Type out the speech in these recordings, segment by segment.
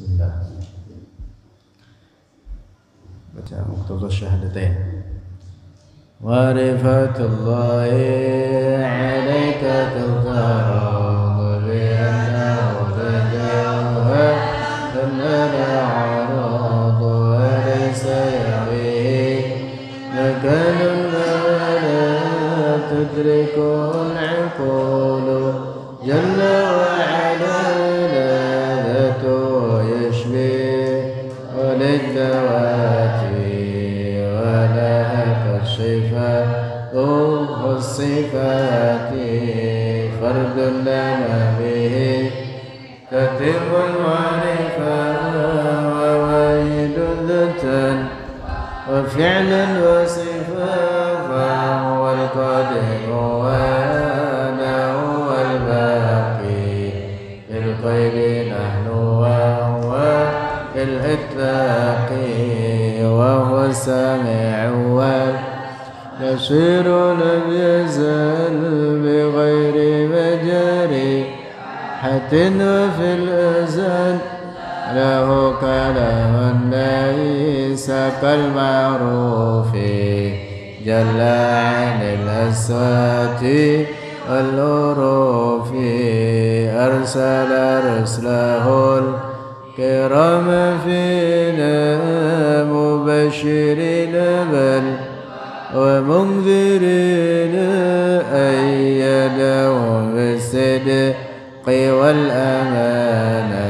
بسم الله. بتاع مقتضى الشهادتين؟ وعرفة الله عليك تتراض بأنه أننا العقول. جل الصفات فرد لنا به تتم المعرفة وويد ذاتا وفعلا وصفا فهو القادر وأنا هو الباقي. في القيد نحن وهو في الإطلاق وهو السامع والبصير. وفي الأزل له كلام ليس كالمعروف. جل عن الأصوات والأروف أرسل رسله الكرام فينا مبشرين بل ومنذرين أيدهم بالصدق. والأمانة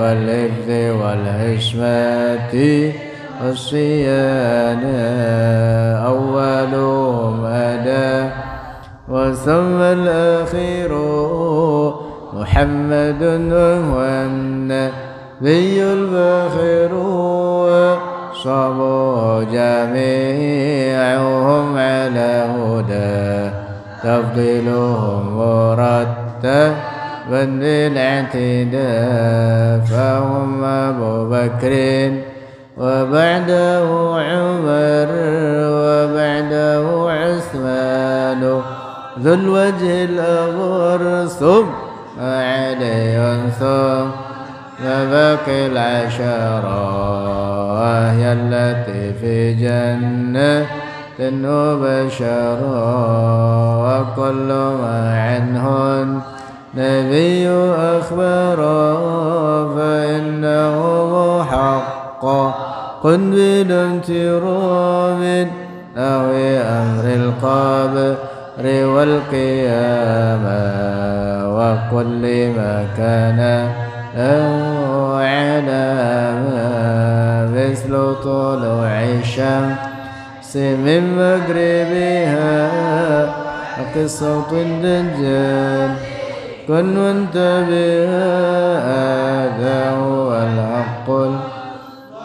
والحفظ والحشمة والصيانة أولهم أداء وثم الأخير محمد وهو النبي البخير وصحبه جميعهم على هدى تفضيلهم مرتب بالاعتداء فهم أبو بكر وبعده عمر وبعده عثمان. ذو الوجه الأغر ثم علي ثم باقي العشرة وهي التي في جنة. وبشرا وكل ما عنهن نبي أخبر فإنه محق قل بلا امتراب نحو أمر القبر والقيامة وكل ما كان له علامة مثل طلوع الشمس. من مغربها وقصة الدجال. كن وانتبه هذا هو الحق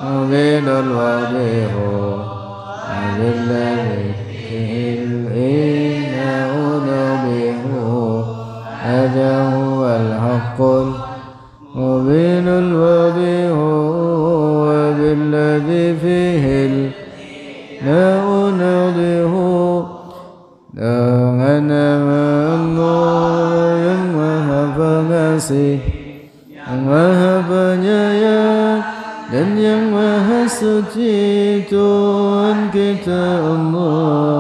المبين الواضح. بالذي هذا هو الحق المبين الواضح. وبالذي فيه لا Yang Yang Dan yang Tuhan kita Allah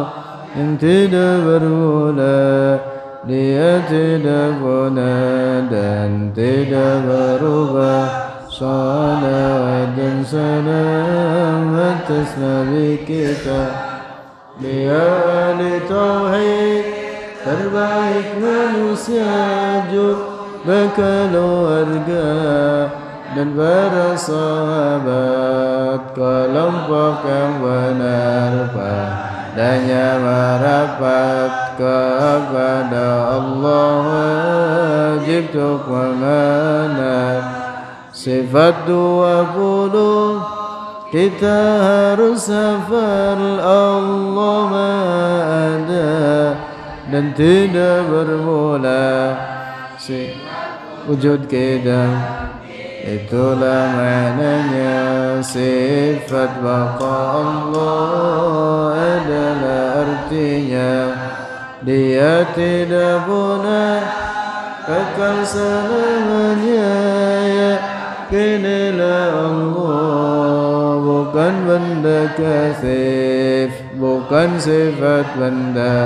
Yang tidak Dia tidak dan tidak berubah. Salawat dan salam atas Nabi kita Dia ahli tauhid terbaik manusia juga keluarga dan para sahabat kelompok yang benar padanya merapat kepada Allah wajib untuk mengenal sifat dua puluh kita harus hafal Allah ada dan tidak bermula. Si wujud kita itulah maknanya. Sifat baqa Allah adalah artinya. Dia tidak punah kekal selamanya Inilah Allah bukan benda kasif Bukan sifat benda.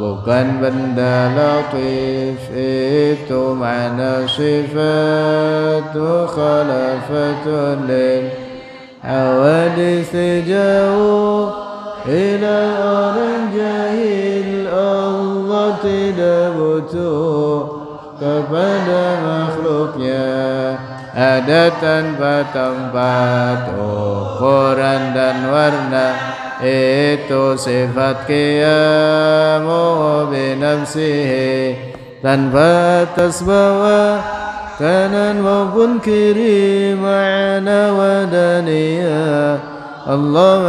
Bukan benda latif Itu makna sifat Mukhalafatun lil jauh. Ila orang jahil Allah tidak butuh Kepada makhluknya Ada tanpa tempat Ukuran dan warna itu sifat qiyamu binafsihi tanpa atas bawah kanan maupun kiri ma'na wa daniyah Allah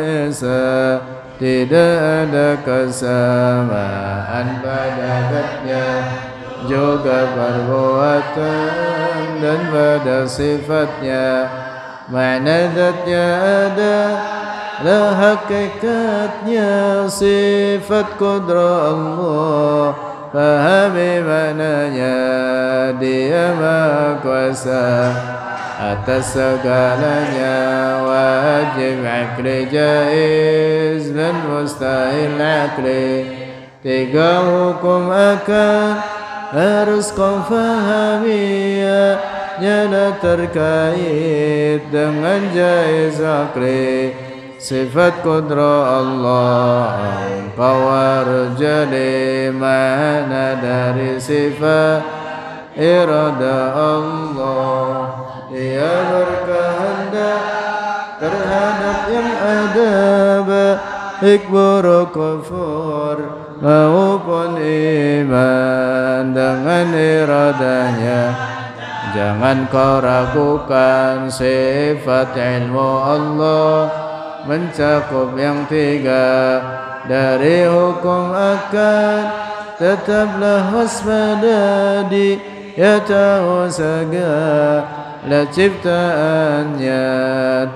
Esa tidak ada kesamaan pada zatnya juga perbuatan dan pada sifatnya. Mana zatnya ada lah hakikatnya sifat kudra Allah. Fahami maknanya dia maha kuasa. Atas segalanya wajib akli jaiz dan mustahil akli. Tiga hukum akan harus kau fahami Nyala terkait dengan jaiz akli sifat kudra Allah Engkau arjali mana dari sifat irada Allah. Dia berkehendak terhadap yang ada baik buruk kufur maupun iman dengan iradanya Jangan kau ragukan sifat ilmu Allah. Mencakup yang tiga. Dari hukum akan tetaplah waspada di ya tahu segala ciptaannya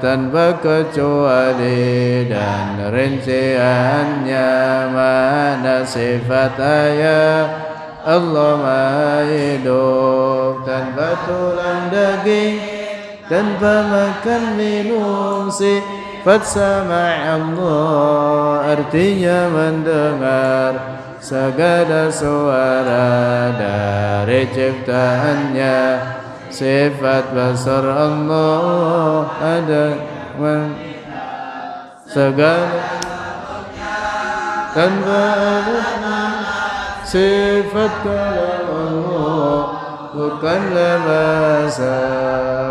tanpa kecuali dan rinciannya mana sifat ayat Allah maha hidup. Tanpa tulang daging tanpa makan minum si Fatsama' Allah. Artinya mendengar segala suara dari ciptaannya sifat basar Allah ada segala tanpa sifat kalam Allah bukan bahasa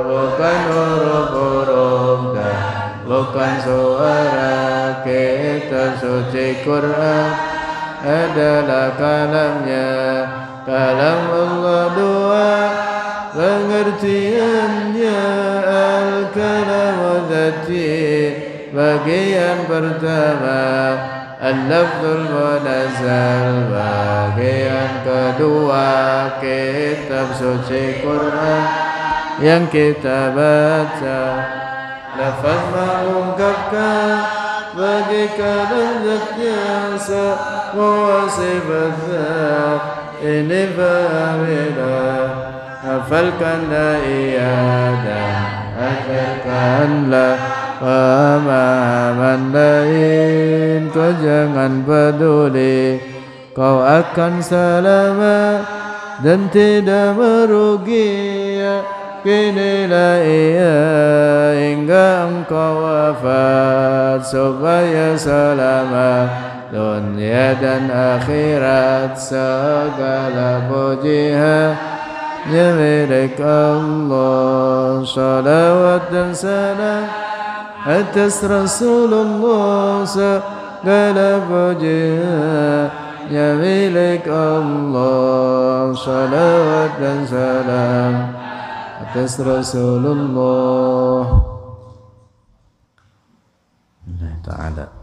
bukan huruf-huruf dan bukan suara kitab suci Quran adalah kalamnya. Kalam Allah dua pengertiannya al-kalam bagian pertama Al-Lafzul Munazzal bagian kedua kitab suci Quran yang kita baca. Lafaz mengungkapkan bagaikan zatnya semua sifat ini fahamilah hafalkanlah ia dan ajarkanlah pemahaman lain kau jangan peduli. Kau akan selamat dan tidak merugi. Kinilah ia hingga engkau wafat supaya selamat. Dunia dan akhirat segala pujian ya milik Allah salawat dan salam atas Rasulullah segala pujian ya milik Allah salawat dan salam atas Rasulullah Allah Ta'ala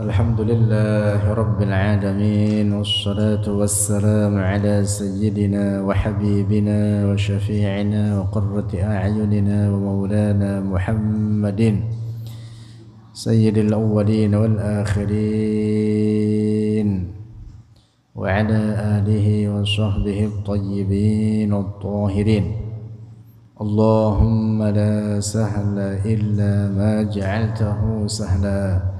الحمد لله رب العالمين والصلاة والسلام على سيدنا وحبيبنا وشفيعنا وقرة أعيننا ومولانا محمد سيد الأولين والآخرين وعلى آله وصحبه الطيبين الطاهرين اللهم لا سهل إلا ما جعلته سهلا.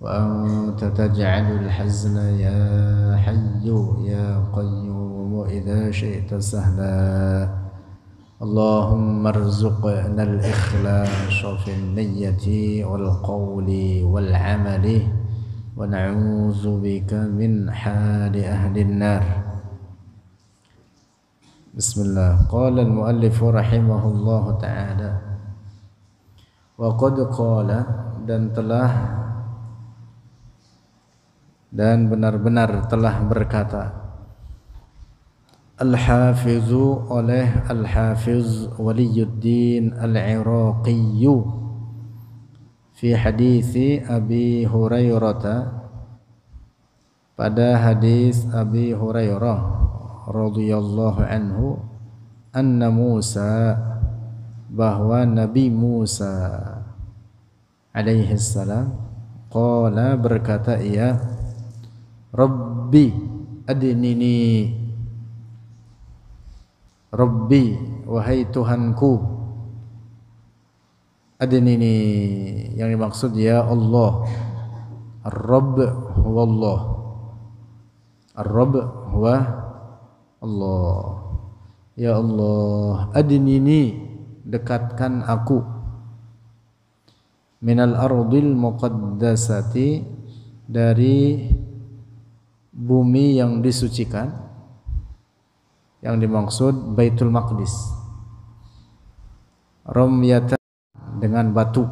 وأنت تجعل الحزن يا حي يا قيوم إذا شئت سهلا. اللهم ارزقنا الإخلاص في النية والقول والعمل ونعوذ بك من حال أهل النار. بسم الله. قال المؤلف رحمه الله تعالى وقد قال dan telah dan benar-benar telah berkata Al-Hafizu oleh Al-Hafiz Waliyuddin Al-Iraqiyyu fi hadisi Abi Hurairah pada hadis Abi Hurairah radhiyallahu anhu anna Musa bahwa Nabi Musa alaihi salam qala berkata ia Rabbi adnini. Rabbi wahai Tuhanku. Adnini. Yang dimaksud ya Allah. Ar-Rabb huwa Allah. Ar-Rabb huwa Allah. Ya Allah adnini. Dekatkan aku. Minal ardil muqaddasati. Dari bumi yang disucikan yang dimaksud Baitul Maqdis Ramyata dengan batu.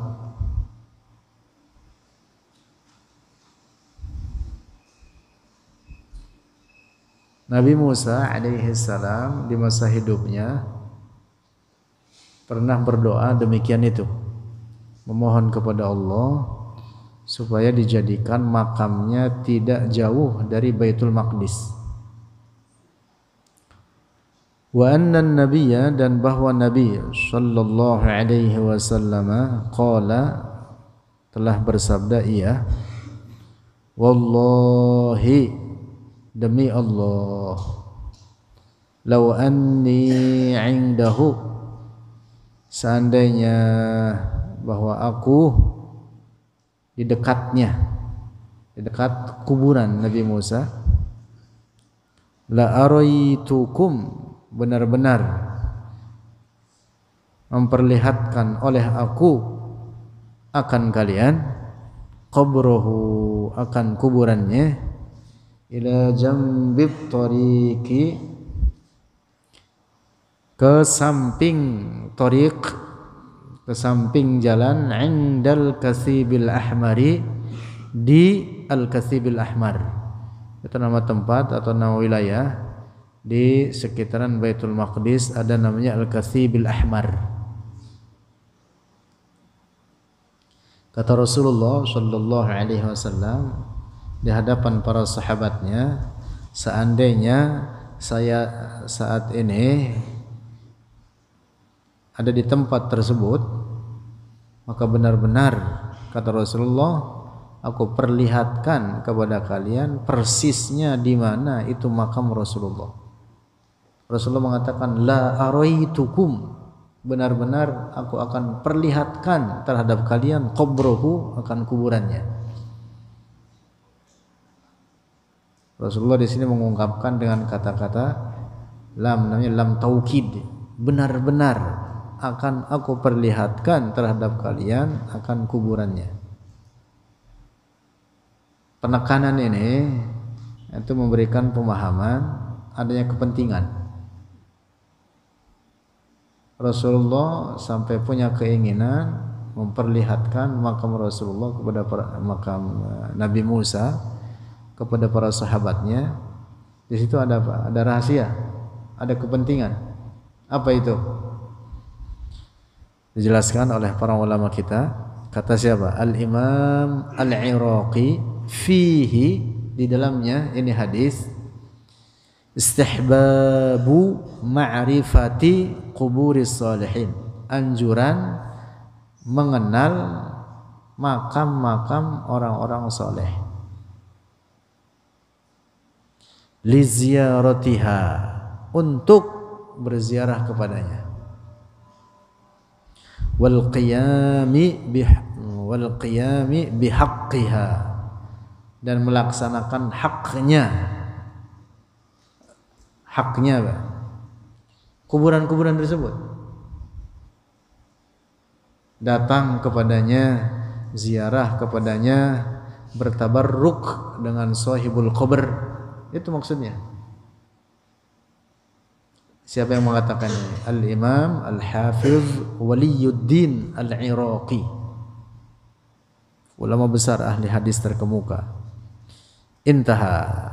Nabi Musa alaihi salam di masa hidupnya pernah berdoa demikian itu. Memohon kepada Allah supaya dijadikan makamnya tidak jauh dari Baitul Maqdis. Wa anna nabiyya dan bahwa nabi sallallahu alaihi wasallam qala telah bersabda ia wallahi demi Allah law anni indahu seandainya bahwa aku di dekatnya. Di dekat kuburan Nabi Musa. La araitukum benar-benar. Memperlihatkan oleh aku akan kalian. Qabruhu akan kuburannya. Ila jambib tariqi. Ke samping tariq ke samping jalan indal kasibil ahmari di al kasibil ahmar itu nama tempat atau nama wilayah di sekitaran Baitul Maqdis ada namanya Al-Kathibil Ahmar. Kata Rasulullah sallallahu alaihi wasallam di hadapan para sahabatnya, seandainya saya saat ini ada di tempat tersebut, maka benar-benar kata Rasulullah aku perlihatkan kepada kalian persisnya di mana itu makam Rasulullah. Rasulullah mengatakan la araitukum benar-benar aku akan perlihatkan terhadap kalian qabruhu akan kuburannya. Rasulullah di sini mengungkapkan dengan kata-kata lam namanya lam taukid benar-benar akan aku perlihatkan terhadap kalian akan kuburannya. Penekanan ini itu memberikan pemahaman adanya kepentingan Rasulullah sampai punya keinginan memperlihatkan makam Rasulullah kepada para, makam eh, Nabi Musa kepada para sahabatnya. Di situ ada? Ada rahasia, ada kepentingan. Apa itu? Dijelaskan oleh para ulama kita. Kata siapa? Al-Imam Al-Iraqi fihi di dalamnya ini hadis istihbabu ma'rifati quburis salihin anjuran mengenal makam-makam orang-orang soleh li ziyaratiha untuk berziarah kepadanya wal bih wal bihaqqiha. Dan melaksanakan haknya. Haknya kuburan-kuburan tersebut. Datang kepadanya ziarah kepadanya bertabarruk dengan sahibul qabr itu maksudnya Siapa yang mengatakan ini? Al-Imam Al-Hafiz Waliyuddin Al-Iraqi. Ulama besar ahli hadis terkemuka. Intaha.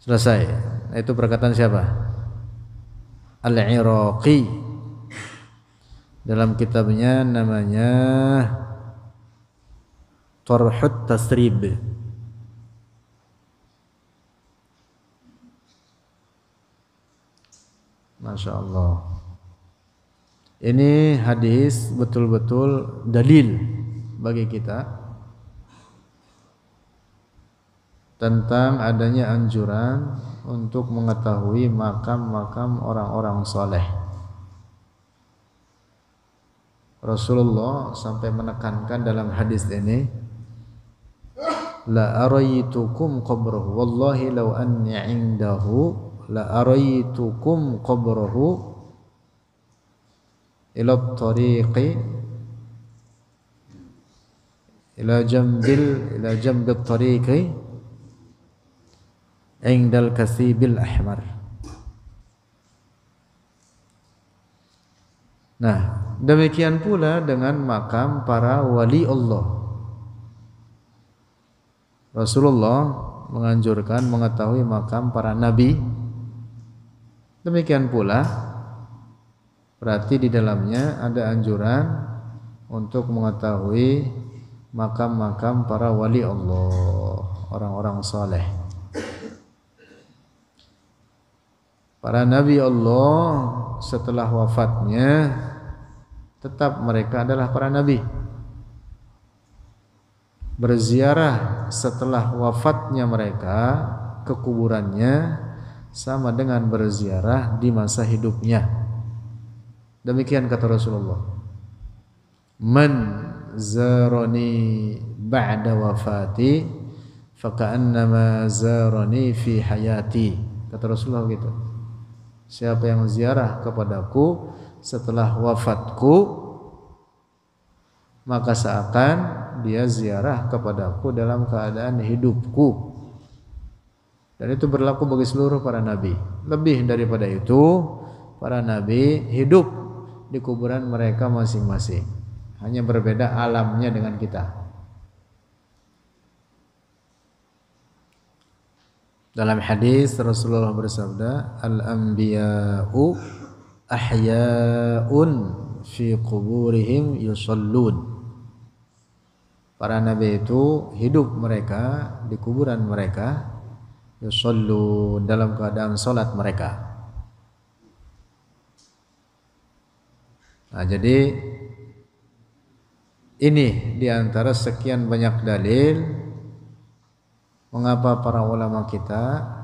Selesai. Itu perkataan siapa? Al-Iraqi. Dalam kitabnya namanya Tarhut Tasrib. Masya Allah. Ini hadis betul-betul dalil bagi kita tentang adanya anjuran untuk mengetahui makam-makam orang-orang soleh. Rasulullah sampai menekankan dalam hadis ini la araytukum qabrahu wallahi law anni indahu la araitukum qabrahu ila tariqi ila jambil ila jambil tariqi indal kasibil ahmar Nah, demikian pula dengan makam para wali Allah. Rasulullah menganjurkan mengetahui makam para nabi Demikian pula berarti di dalamnya ada anjuran untuk mengetahui makam-makam para wali Allah, orang-orang saleh. Para nabi Allah setelah wafatnya tetap mereka adalah para nabi. Berziarah setelah wafatnya mereka ke kuburannya sama dengan berziarah di masa hidupnya. Demikian kata Rasulullah. Man zarani ba'da wafati faka'annama zarani fi hayati. Kata Rasulullah gitu. Siapa yang ziarah kepadaku setelah wafatku maka seakan dia ziarah kepadaku dalam keadaan hidupku dan itu berlaku bagi seluruh para nabi. Lebih daripada itu, para nabi hidup di kuburan mereka masing-masing. Hanya berbeda alamnya dengan kita. Dalam hadis Rasulullah bersabda, "Al-anbiya'u ahya'un fi quburihim yusallun." Para nabi itu hidup mereka di kuburan mereka yusallu dalam keadaan salat mereka. Nah, jadi ini di antara sekian banyak dalil mengapa para ulama kita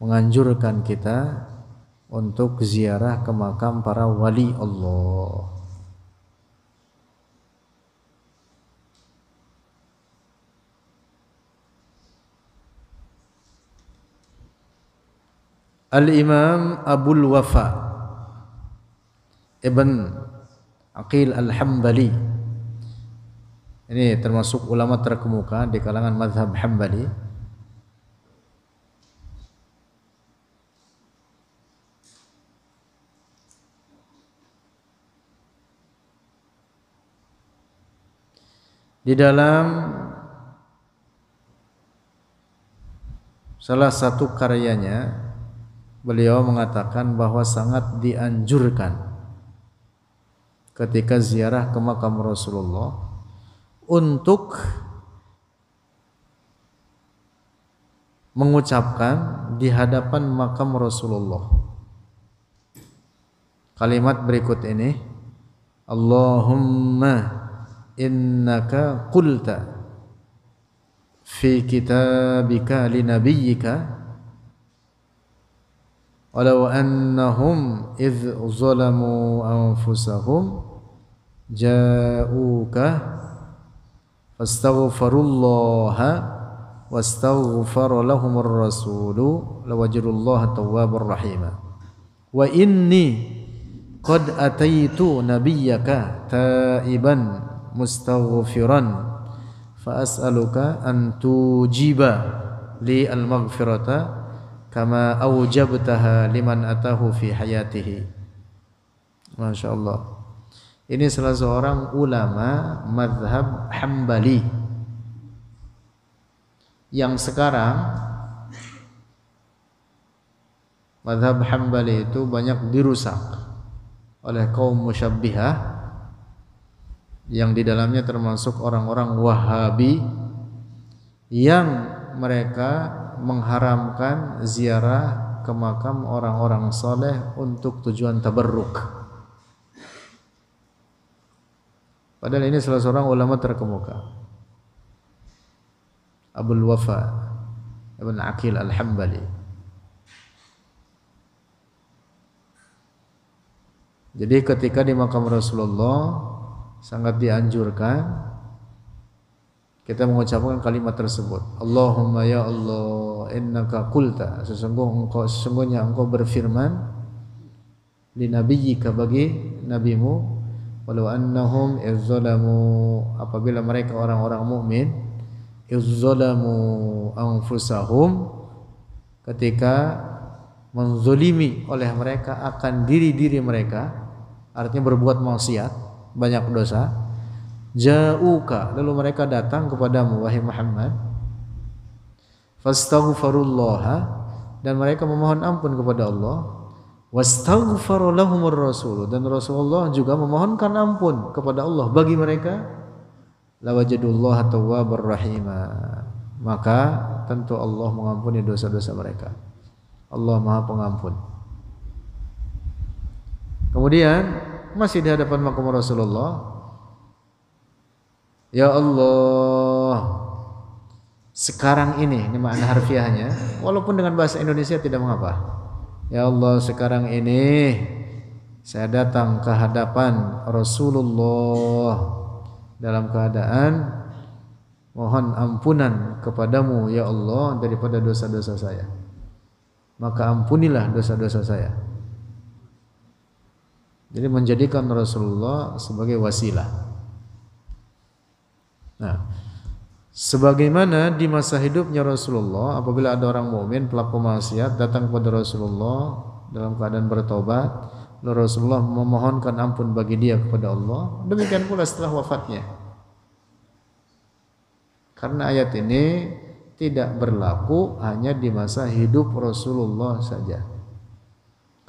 menganjurkan kita untuk ziarah ke makam para wali Allah. Al-Imam Abul Wafa Ibn Aqil Al-Hambali. Ini termasuk ulama terkemuka di kalangan mazhab Hambali. Di dalam salah satu karyanya beliau mengatakan bahwa sangat dianjurkan ketika ziarah ke makam Rasulullah untuk mengucapkan di hadapan makam Rasulullah. Kalimat berikut ini Allahumma innaka qulta fi kitabika li nabiyyika ولو أنهم إذ ظلموا أنفسهم جاءوك فاستغفروا الله واستغفر لهم الرسول لوجدوا الله توابا رحيما. وإني قد أتيت نبيك تائبا مستغفرا فأسألك أن تجيب لي المغفرة kama awjabtaha liman atahu fi hayatihi. Masya Allah. Ini salah seorang ulama madhab Hambali. Yang sekarang madhab Hambali itu banyak dirusak oleh kaum musyabbihah yang di dalamnya termasuk orang-orang Wahabi yang mereka mengharamkan ziarah ke makam orang-orang soleh untuk tujuan tabarruk. Padahal ini salah seorang ulama terkemuka. Abdul Wafa Ibn Aqil Al-Hambali. Jadi ketika di makam Rasulullah sangat dianjurkan kita mengucapkan kalimat tersebut. Allahumma ya Allah innaka qulta sesungguhnya engkau sesungguhnya engkau berfirman li nabiyyika bagi nabimu walau annahum izzalamu apabila mereka orang-orang mukmin izzalamu anfusahum ketika menzolimi oleh mereka akan diri-diri mereka artinya berbuat maksiat banyak dosa ja'uka lalu mereka datang kepadamu wahai Muhammad? Fastaghfirullah dan mereka memohon ampun kepada Allah. Wastaghfara lahumur rasul dan Rasulullah juga memohonkan ampun kepada Allah bagi mereka. Lawajadullah tawwabar rahima maka tentu Allah mengampuni dosa-dosa mereka. Allah Maha Pengampun. Kemudian masih di hadapan makam Rasulullah Ya Allah. Sekarang ini ini makna harfiahnya. Walaupun dengan bahasa Indonesia tidak mengapa. Ya Allah sekarang ini saya datang ke hadapan Rasulullah. Dalam keadaan mohon ampunan kepadamu ya Allah daripada dosa-dosa saya. Maka ampunilah dosa-dosa saya. Jadi menjadikan Rasulullah sebagai wasilah. Nah, sebagaimana di masa hidupnya Rasulullah apabila ada orang mukmin pelaku maksiat datang kepada Rasulullah dalam keadaan bertobat, lalu Rasulullah memohonkan ampun bagi dia kepada Allah, demikian pula setelah wafatnya. Karena ayat ini tidak berlaku hanya di masa hidup Rasulullah saja.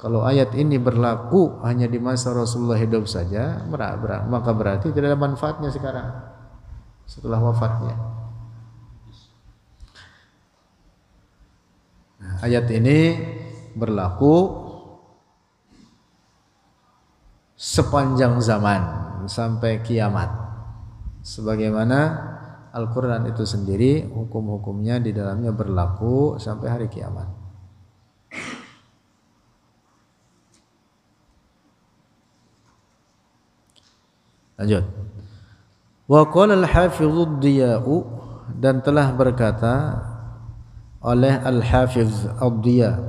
Kalau ayat ini berlaku hanya di masa Rasulullah hidup saja, maka berarti tidak ada manfaatnya sekarang setelah wafatnya. Ayat ini berlaku sepanjang zaman sampai kiamat. Sebagaimana Al-Quran itu sendiri hukum-hukumnya di dalamnya berlaku sampai hari kiamat. Lanjut. Wa qala al-hafidh diyau dan telah berkata oleh al-hafiz ad-diya.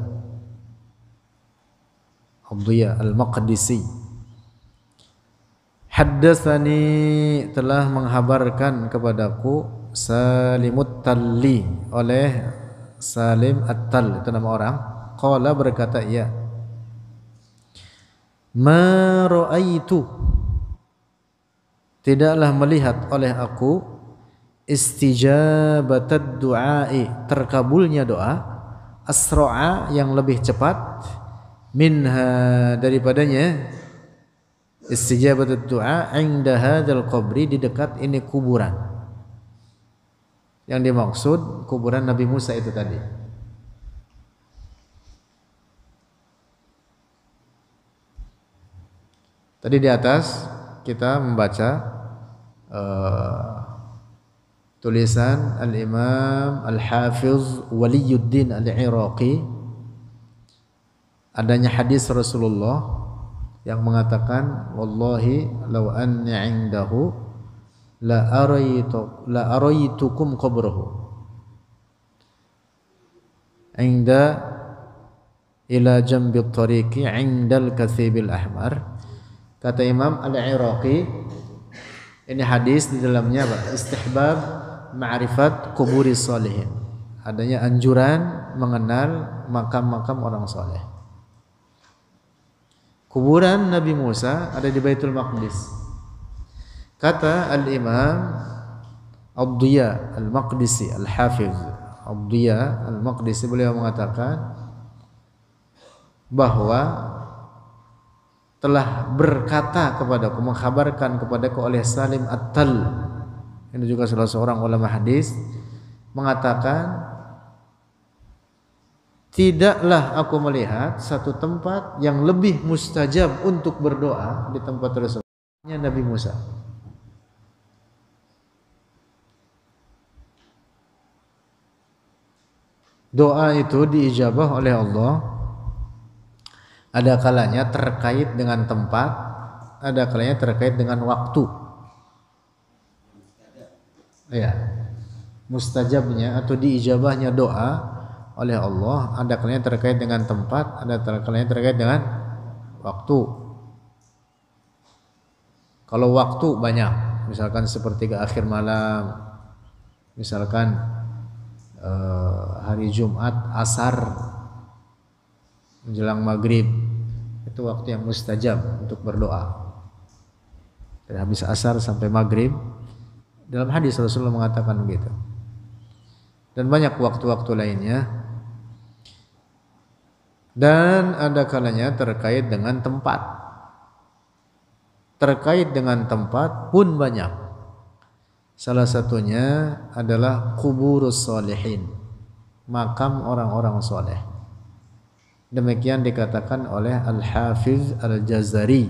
Ad-diya al-maqdisi. Haddatsani telah menghabarkan kepadaku Salimut Talli oleh Salim At-Tal itu nama orang. Qala berkata ia Ma ra'aitu tidaklah melihat oleh aku istijabatad du'ai terkabulnya doa asra'a yang lebih cepat minha daripadanya istijabatad du'a inda hadzal qabri di dekat ini kuburan. Yang dimaksud kuburan Nabi Musa itu tadi. Tadi di atas kita membaca uh, tulisan Al-Imam Al-Hafiz Waliyuddin Al-Iraqi. Adanya hadis Rasulullah yang mengatakan wallahi law anni indahu la araitu la araitukum qabrahu inda ila jambi tariqi indal kathibil ahmar kata Imam Al-Iraqi ini hadis di dalamnya apa? Istihbab ma'rifat kuburi salihin. Adanya anjuran mengenal makam-makam orang soleh kuburan Nabi Musa ada di Baitul Maqdis. Kata Al-Imam Abdiya Al-Maqdisi Al-Hafiz Abdiya Al-Maqdisi beliau mengatakan bahwa telah berkata kepadaku mengkhabarkan kepadaku oleh Salim At-Tal ini juga salah seorang ulama hadis mengatakan Tidaklah aku melihat satu tempat yang lebih mustajab untuk berdoa di tempat tersebut Nabi Musa. Doa itu diijabah oleh Allah. Ada kalanya terkait dengan tempat, ada kalanya terkait dengan waktu. Ya. Mustajabnya atau diijabahnya doa oleh Allah ada kalanya terkait dengan tempat ada kalanya terkait dengan waktu kalau waktu banyak misalkan seperti ke akhir malam misalkan eh, hari Jumat asar menjelang maghrib itu waktu yang mustajab untuk berdoa dari habis asar sampai maghrib dalam hadis Rasulullah mengatakan begitu dan banyak waktu-waktu lainnya dan ada kalanya terkait dengan tempat. Terkait dengan tempat pun banyak. Salah satunya adalah kuburus solehin, makam orang-orang soleh. Demikian dikatakan oleh Al-Hafiz Al-Jazari.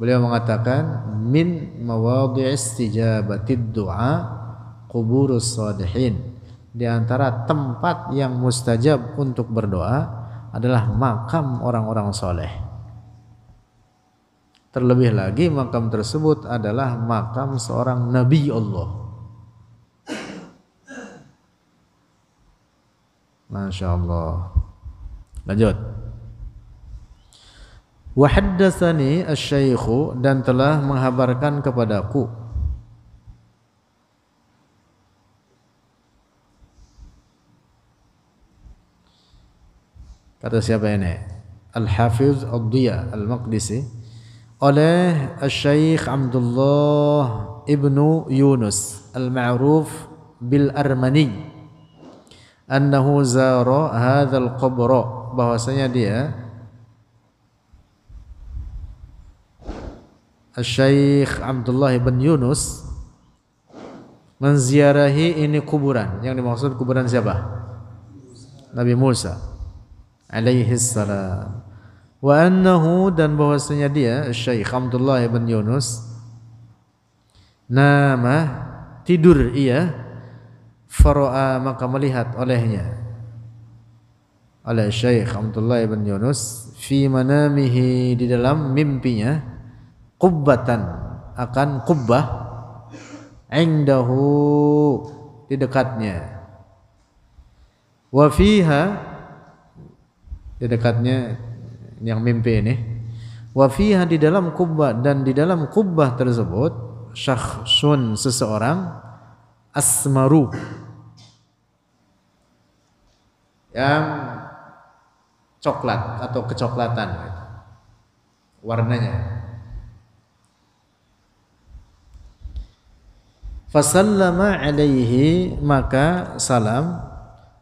Beliau mengatakan min mawadhi istijabatid du'a kuburus salihin di antara tempat yang mustajab untuk berdoa adalah makam orang-orang soleh. Terlebih lagi makam tersebut adalah makam seorang Nabi Allah. Masya Allah. Lanjut. Wahaddatsani asy-syaikh dan telah menghabarkan kepadaku Kata siapa ini? Al-Hafiz Ad-Diya Al-Maqdisi oleh Al-Syeikh Abdullah Ibnu Yunus Al-Ma'ruf bil Armani annahu zara hadzal qabra. Bahwasanya dia Al-Syeikh Abdullah ibn Yunus menziarahi ini kuburan. Yang dimaksud kuburan siapa? Nabi Musa alaihi salam. Wa annahu dan bahwasanya dia Syekh Abdullah bin Yunus nama tidur ia fara'a maka melihat olehnya. Oleh Syekh Abdullah bin Yunus fi manamihi di dalam mimpinya qubbatan akan kubbah indahu di dekatnya. Wa fiha di dekatnya yang mimpi ini wa fiha di dalam kubbah dan di dalam kubbah tersebut syakhsun seseorang asmaru. Yang coklat atau kecoklatan warnanya. Fasallama alaihi maka salam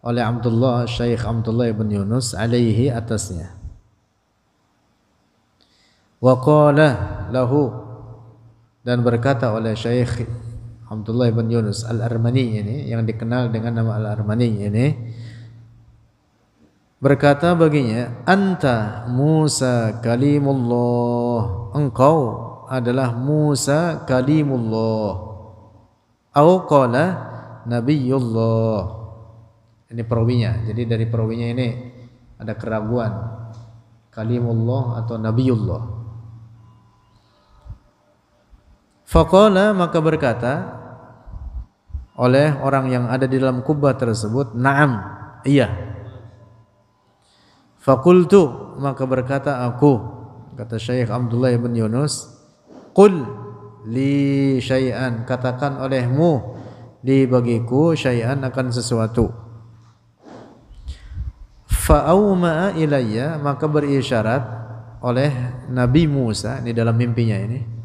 oleh Abdullah Syekh Abdullah bin Yunus alaihi atasnya. Wa qala lahu dan berkata oleh Syekh Abdullah bin Yunus Al-Armani ini yang dikenal dengan nama Al-Armani ini berkata baginya anta Musa kalimullah. Engkau adalah Musa kalimullah. Au qala nabiyullah. Ini perawinya. Jadi dari perawinya ini ada keraguan. Kalimullah atau nabiyullah. Faqala maka berkata oleh orang yang ada di dalam kubah tersebut na'am iya. Fakultu maka berkata aku kata Syekh Abdullah bin Yunus qul li syai'an katakan olehmu di bagiku syai'an akan sesuatu. Fa'auma ilayya maka berisyarat oleh Nabi Musa ini dalam mimpinya ini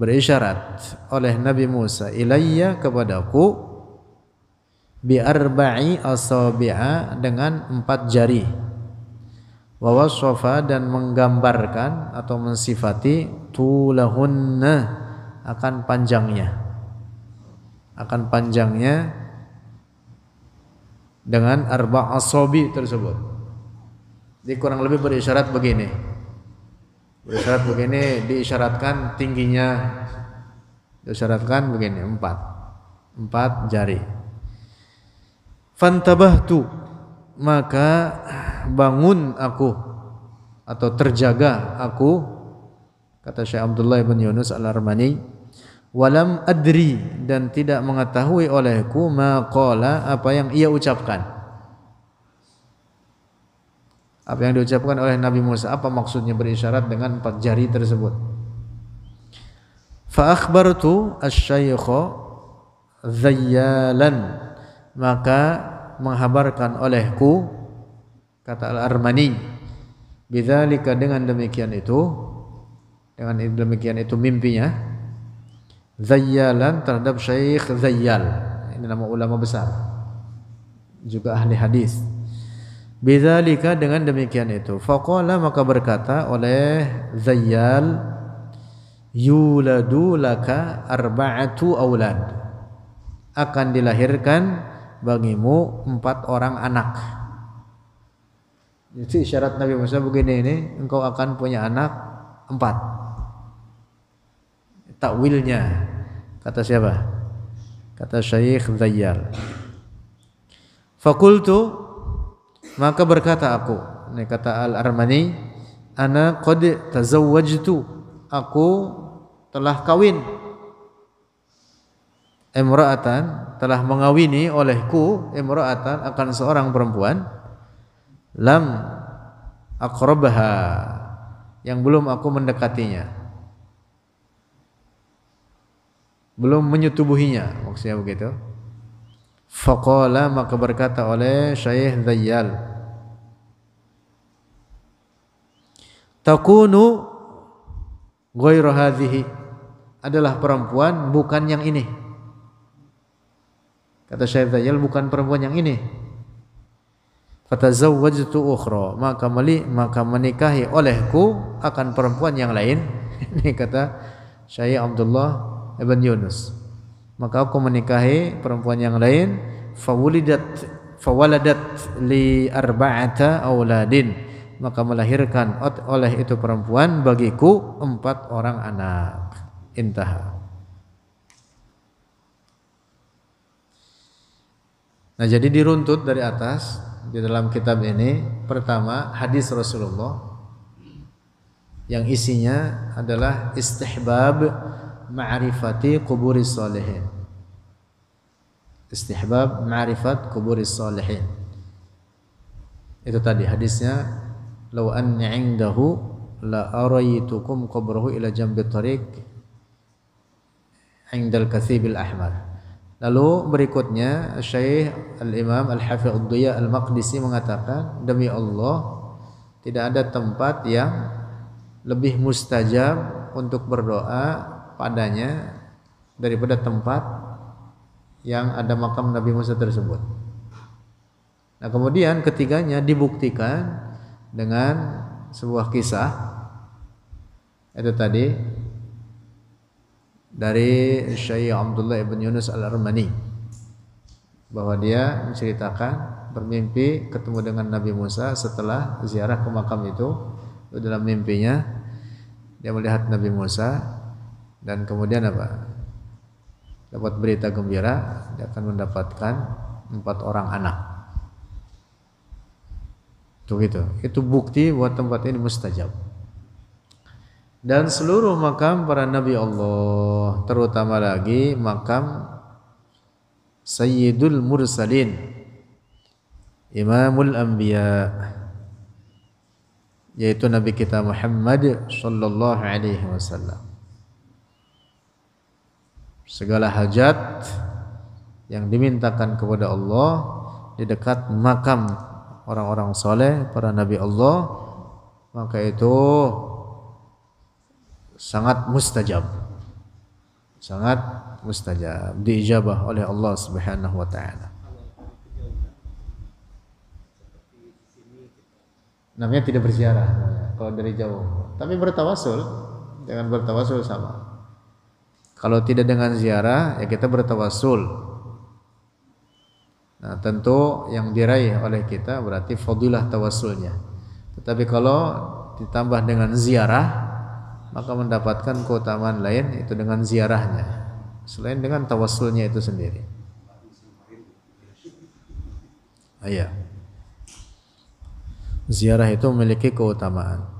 berisyarat oleh Nabi Musa ilayya kepadaku bi arba'i asabi'a dengan empat jari. Wa wasafa dan menggambarkan atau mensifati tulahunna akan panjangnya. Akan panjangnya dengan arba asobi tersebut. Jadi kurang lebih berisyarat begini berisyarat begini diisyaratkan tingginya. Diisyaratkan begini empat. Empat jari. Fantabahtu maka bangun aku atau terjaga aku kata Syekh Abdullah bin Yunus Al-Armani walam adri dan tidak mengetahui olehku maqala apa yang ia ucapkan apa yang diucapkan oleh Nabi Musa apa maksudnya berisyarat dengan empat jari tersebut? Fa akhbartu asy-syaikha zayyalan. Maka menghabarkan olehku kata Al-Armani bidzalika dengan demikian itu dengan demikian itu mimpinya zayyalan terhadap Syekh Zayyal. Ini nama ulama besar. Juga ahli hadis bidzalika dengan demikian itu faqala maka berkata oleh Zayyal yuladu laka arba'atu aulad akan dilahirkan bagimu empat orang anak. Jadi syarat Nabi Musa begini ini, engkau akan punya anak empat. Takwilnya kata siapa? Kata Syekh Zayyal. Fakultu maka berkata aku, ini kata Al Armani, ana qad tazawwajtu, aku telah kawin. Imra'atan telah mengawini olehku imra'atan akan seorang perempuan lam aqrabaha yang belum aku mendekatinya. Belum menyetubuhinya maksudnya begitu faqala maka berkata oleh Syekh Zayyal takunu ghairu hadhihi adalah perempuan bukan yang ini Kata Syekh Dajjal bukan perempuan yang ini. Fatazawwajtu ukhra, maka meli maka menikahi olehku akan perempuan yang lain. Ini kata Syekh Abdullah Ibn Yunus. Maka aku menikahi perempuan yang lain, fawulidat fawaladat li arba'ata auladin. Maka melahirkan oleh itu perempuan bagiku empat orang anak. Intaha. Nah, jadi diruntut dari atas di dalam kitab ini pertama hadis Rasulullah yang isinya adalah istihbab ma'rifati kuburis salihin. Istihbab ma'rifat kuburis salihin. Itu tadi hadisnya law anni 'indahu la araytukum qabrahu ila jambi tariq 'inda al-kathib al-ahmar. Lalu berikutnya Syekh Al-Imam Al-Hafidh Ad-Duya Al-Maqdisi mengatakan demi Allah tidak ada tempat yang lebih mustajab untuk berdoa padanya daripada tempat yang ada makam Nabi Musa tersebut. Nah, kemudian ketiganya dibuktikan dengan sebuah kisah itu tadi dari Syekh Abdullah ibn Yunus al-Armani bahwa dia menceritakan bermimpi ketemu dengan Nabi Musa setelah ziarah ke makam itu dalam mimpinya dia melihat Nabi Musa dan kemudian apa? Dapat berita gembira dia akan mendapatkan empat orang anak. Itu gitu. Itu bukti buat tempat ini mustajab. Dan seluruh makam para nabi Allah terutama lagi makam Sayyidul Mursalin Imamul Anbiya yaitu Nabi kita Muhammad sallallahu alaihi wasallam. Segala hajat yang dimintakan kepada Allah di dekat makam orang-orang soleh, para nabi Allah, maka itu sangat mustajab. Sangat mustajab, diijabah oleh Allah Subhanahu wa taala. namanya tidak berziarah. Kalau dari jauh. Tapi bertawasul. Jangan bertawasul sama kalau tidak dengan ziarah ya kita bertawasul nah tentu yang diraih oleh kita berarti fadilah tawasulnya tetapi kalau ditambah dengan ziarah maka mendapatkan keutamaan lain itu dengan ziarahnya. Selain dengan tawasulnya itu sendiri. Iya. Ziarah itu memiliki keutamaan.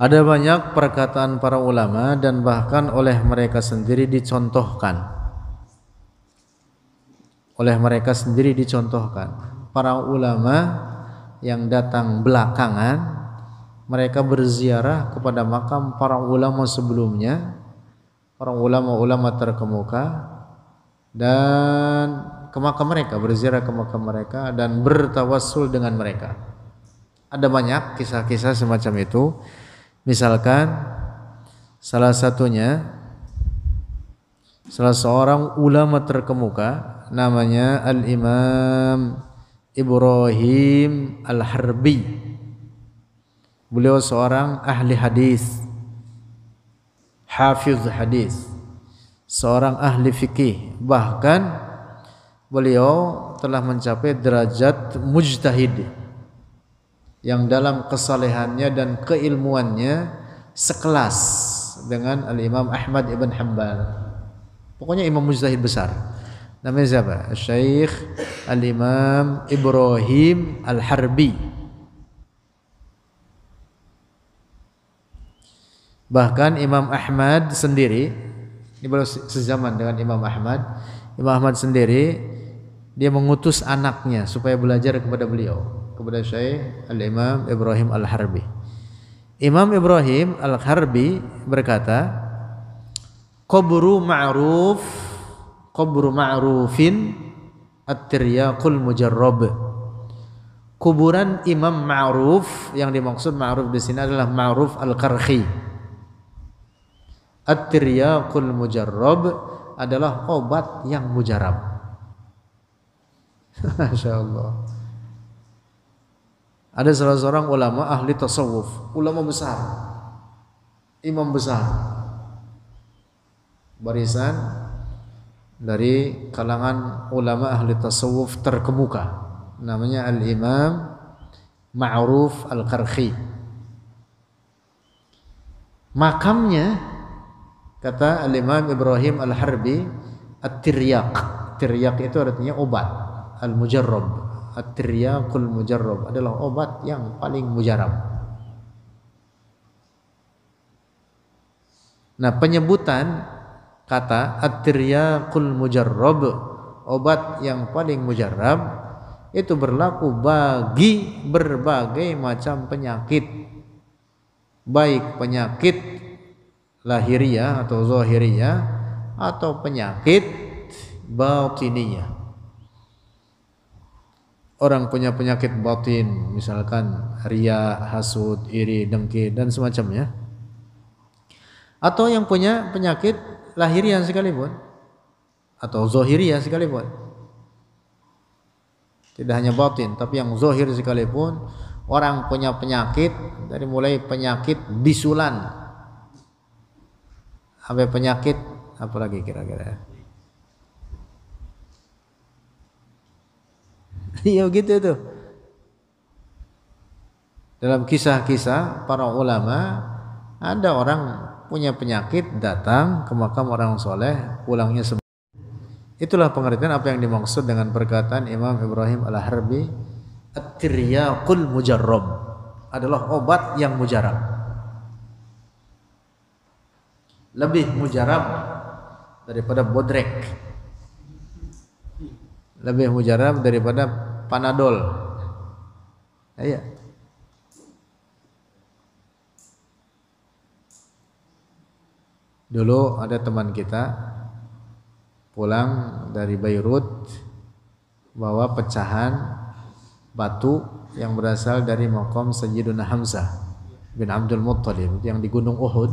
Ada banyak perkataan para ulama dan bahkan oleh mereka sendiri dicontohkan. Oleh mereka sendiri dicontohkan. Para ulama yang datang belakangan mereka berziarah kepada makam para ulama sebelumnya, para ulama-ulama terkemuka dan ke makam mereka, berziarah ke makam mereka dan bertawassul dengan mereka. Ada banyak kisah-kisah semacam itu Misalkan salah satunya salah seorang ulama terkemuka namanya Al-Imam Ibrahim Al-Harbi. Beliau seorang ahli hadis, hafiz hadis, seorang ahli fikih, bahkan beliau telah mencapai derajat mujtahid yang dalam kesalehannya dan keilmuannya sekelas dengan Al-Imam Ahmad Ibn Hanbal. Pokoknya imam mujtahid besar. Namanya siapa? Syekh Al-Imam Ibrahim Al-Harbi. Bahkan Imam Ahmad sendiri, ini baru sezaman dengan Imam Ahmad. Imam Ahmad sendiri dia mengutus anaknya supaya belajar kepada beliau kepada Syekh Al-Imam Ibrahim Al-Harbi. Imam Ibrahim Al-Harbi berkata, "Qabru ma'ruf, qabru ma'rufin at-tiryaqul mujarrab." Kuburan Imam Ma'ruf yang dimaksud Ma'ruf di sini adalah Ma'ruf Al-Karhi. At-tiryaqul mujarrab adalah obat yang mujarab. Masya Allah. Ada salah seorang ulama ahli tasawuf, ulama besar, imam besar, barisan dari kalangan ulama ahli tasawuf terkemuka, namanya Al Imam Ma'ruf Al Karhi. Makamnya kata Al Imam Ibrahim Al Harbi at-tiryaq. Tiryaq itu artinya obat, al-mujarrab at-tiryaqul mujarrab adalah obat yang paling mujarab. Nah, penyebutan kata at-tiryaqul mujarrab, obat yang paling mujarab itu berlaku bagi berbagai macam penyakit. Baik penyakit lahiriah atau zahiriah atau penyakit batiniyah orang punya penyakit batin misalkan ria, hasud, iri, dengki dan semacamnya atau yang punya penyakit lahiriah sekalipun atau zohiriyah sekalipun. Tidak hanya batin, tapi yang zohir sekalipun orang punya penyakit dari mulai penyakit bisulan sampai penyakit apa lagi kira-kira Iya gitu itu. Dalam kisah-kisah para ulama ada orang punya penyakit datang ke makam orang soleh pulangnya sembuh. Itulah pengertian apa yang dimaksud dengan perkataan Imam Ibrahim Al-Harbi At-tiryaqul mujarrab adalah obat yang mujarab. Lebih mujarab daripada bodrek. Lebih mujarab daripada panadol. Iya. Dulu ada teman kita pulang dari Beirut bawa pecahan batu yang berasal dari makam Sayyiduna Hamzah bin Abdul Muttalib yang di Gunung Uhud.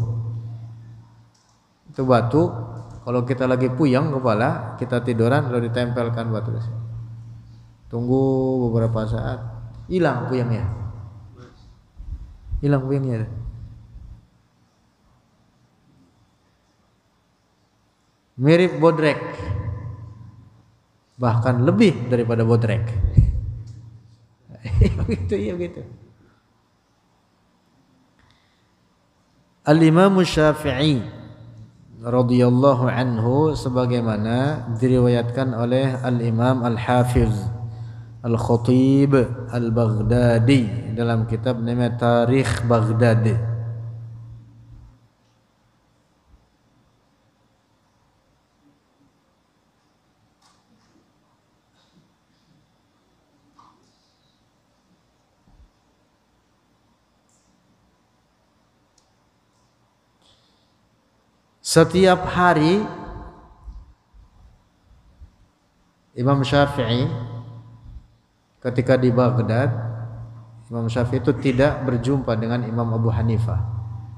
Itu batu kalau kita lagi puyeng kepala, kita tiduran lalu ditempelkan batu Tunggu beberapa saat, hilang puyengnya. Hilang puyengnya. mirip bodrek. Bahkan lebih daripada bodrek. Begitu ya begitu. Al Imam Syafi'i radhiyallahu anhu sebagaimana diriwayatkan oleh Al Imam Al Hafiz Al Khatib Al Baghdadi dalam kitab namanya Tarikh Baghdad Setiap hari Imam Syafi'i ketika di Baghdad Imam Syafi'i itu tidak berjumpa dengan Imam Abu Hanifah.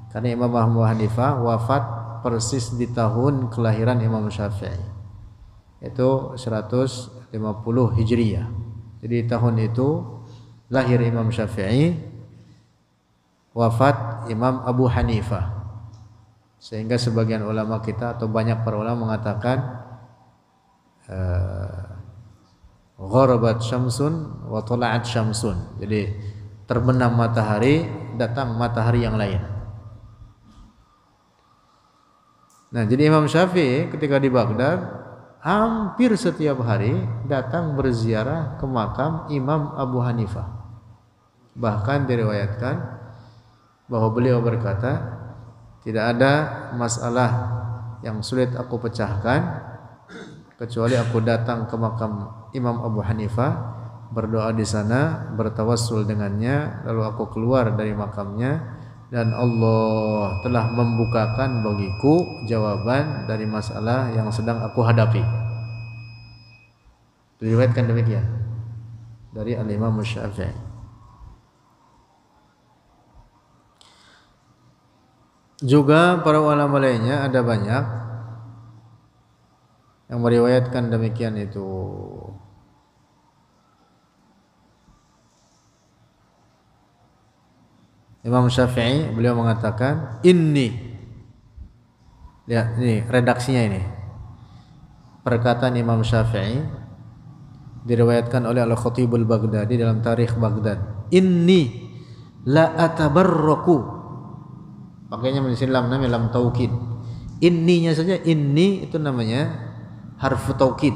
Karena Imam Abu Hanifah wafat persis di tahun kelahiran Imam Syafi'i. Itu 150 Hijriyah jadi tahun itu lahir Imam Syafi'i wafat Imam Abu Hanifah. Sehingga sebagian ulama kita atau banyak para ulama mengatakan uh, gharabat syamsun wa tala'at syamsun. Jadi terbenam matahari, datang matahari yang lain. Nah, jadi Imam Syafi'i ketika di Baghdad hampir setiap hari datang berziarah ke makam Imam Abu Hanifah. Bahkan diriwayatkan bahwa beliau berkata, tidak ada masalah yang sulit aku pecahkan kecuali aku datang ke makam Imam Abu Hanifah berdoa di sana bertawassul dengannya lalu aku keluar dari makamnya dan Allah telah membukakan bagiku jawaban dari masalah yang sedang aku hadapi. Diriwayatkan demikian dari Al-Imam Syafi'i. Juga para ulama lainnya ada banyak yang meriwayatkan demikian itu. Imam Syafi'i beliau mengatakan ini lihat ini redaksinya ini perkataan Imam Syafi'i diriwayatkan oleh Al-Khatibul Baghdadi dalam Tarikh Baghdad inni la atabarraku Makanya menyusun lam namanya lam taukid. Inninya saja inni itu namanya harfu taukid.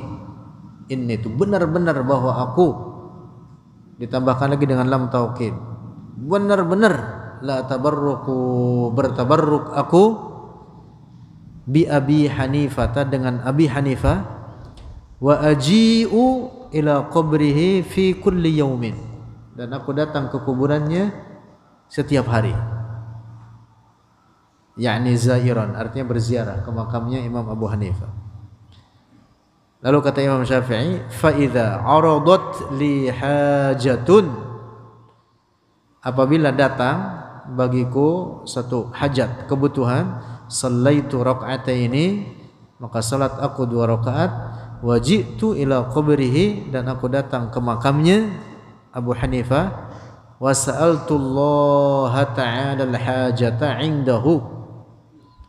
Inni itu benar-benar bahwa aku ditambahkan lagi dengan lam taukid. Benar-benar la tabarruku bertabarruk aku bi Abi Hanifah dengan Abi Hanifah wa aji'u ila qabrihi fi kulli yaumin dan aku datang ke kuburannya setiap hari yakni zairan artinya berziarah ke makamnya Imam Abu Hanifah lalu kata Imam Syafi'i fa idza aradat li hajatun. Apabila datang bagiku satu hajat kebutuhan sallaitu rakaataini maka salat aku dua rakaat wajitu ila qabrihi dan aku datang ke makamnya Abu Hanifah wa sa'altu Allah ta'ala al-hajata indahu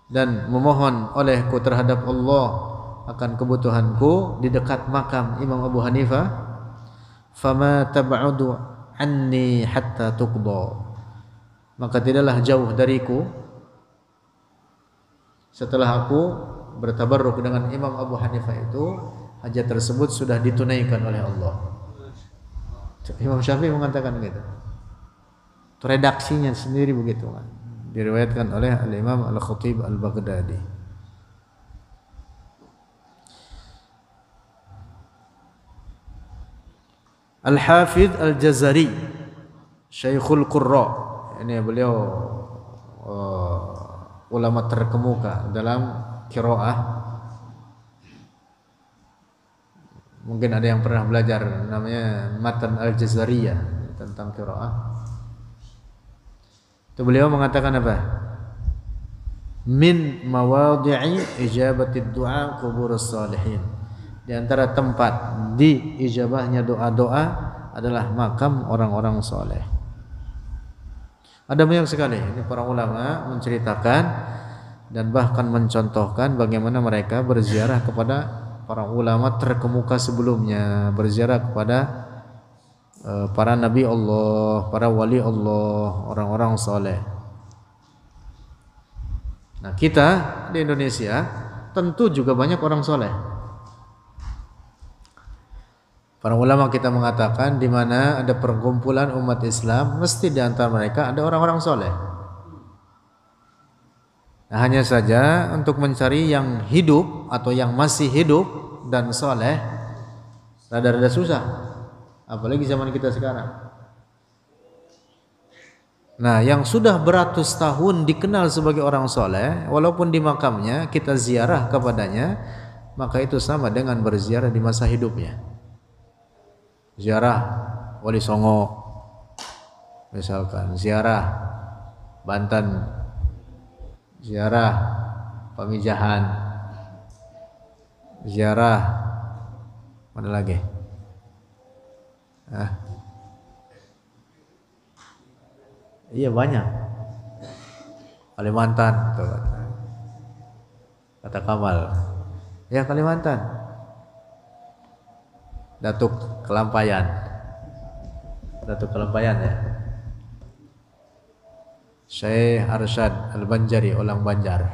dan memohon olehku terhadap Allah akan kebutuhanku di dekat makam Imam Abu Hanifah. Fama tab'udu anni hatta tuqda. Maka tidaklah jauh dariku setelah aku bertabarruk dengan Imam Abu Hanifah itu hajat tersebut sudah ditunaikan oleh Allah. Imam Syafi'i mengatakan begitu itu redaksinya sendiri begitu kan diriwayatkan oleh Al-Imam Al-Khatib Al-Baghdadi Al-Hafidh Al-Jazari Syekhul Qurra. Ini beliau uh, ulama terkemuka dalam kiroah. Mungkin ada yang pernah belajar namanya Matan Al-Jazariyah tentang kiroah. Itu beliau mengatakan apa? Min mawadhi'i ijabati du'a kubur salihin di antara tempat di ijabahnya doa-doa adalah makam orang-orang soleh. Ada banyak sekali ini para ulama menceritakan dan bahkan mencontohkan bagaimana mereka berziarah kepada para ulama terkemuka sebelumnya, berziarah kepada uh, para nabi Allah, para wali Allah, orang-orang soleh. Nah kita di Indonesia tentu juga banyak orang soleh. Para ulama kita mengatakan di mana ada perkumpulan umat Islam, mesti di antara mereka ada orang-orang soleh. Nah, hanya saja untuk mencari yang hidup atau yang masih hidup dan soleh, rada-rada susah. Apalagi zaman kita sekarang. Nah, yang sudah beratus tahun dikenal sebagai orang soleh, walaupun di makamnya kita ziarah kepadanya, maka itu sama dengan berziarah di masa hidupnya ziarah Wali Songo. Misalkan ziarah Banten. Ziarah Pamijahan. Ziarah mana lagi? Ah iya banyak. Kalimantan kata Kamal. Ya Kalimantan Datuk Kelampayan. Datuk Kelampayan ya. Syekh Arsyad Al-Banjari Ulang Banjar.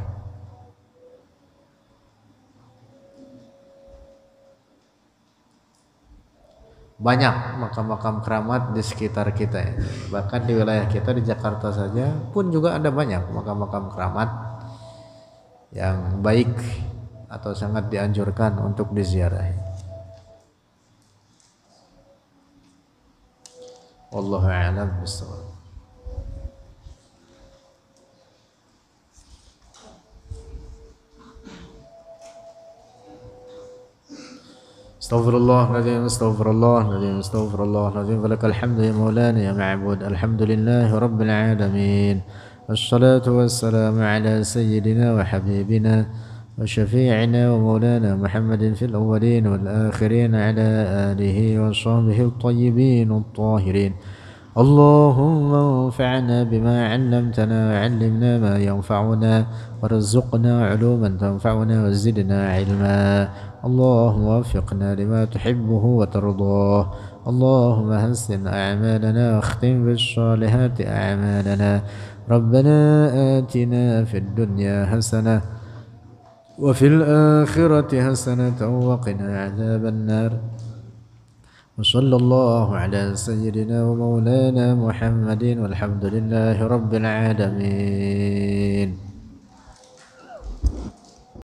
Banyak makam-makam keramat di sekitar kita ya. Bahkan di wilayah kita di Jakarta saja pun juga ada banyak makam-makam keramat yang baik atau sangat dianjurkan untuk diziarahi. والله أعلم بالصواب استغفر الله العظيم استغفر الله العظيم استغفر الله العظيم. ولك الحمد يا مولانا يا معبود. الحمد لله رب العالمين. الصلاة والسلام على سيدنا وحبيبنا وشفيعنا ومولانا محمد في الأولين والآخرين على آله وصحبه الطيبين الطاهرين اللهم انفعنا بما علمتنا وعلمنا ما ينفعنا وارزقنا علوما تنفعنا وزدنا علما. اللهم وفقنا لما تحبه وترضاه. اللهم حسن أعمالنا واختم بالصالحات أعمالنا. ربنا آتنا في الدنيا حسنة وفي الآخرة حسنة وقنا عذاب النار. وصلى الله على سيدنا ومولانا محمد والحمد لله رب العالمين.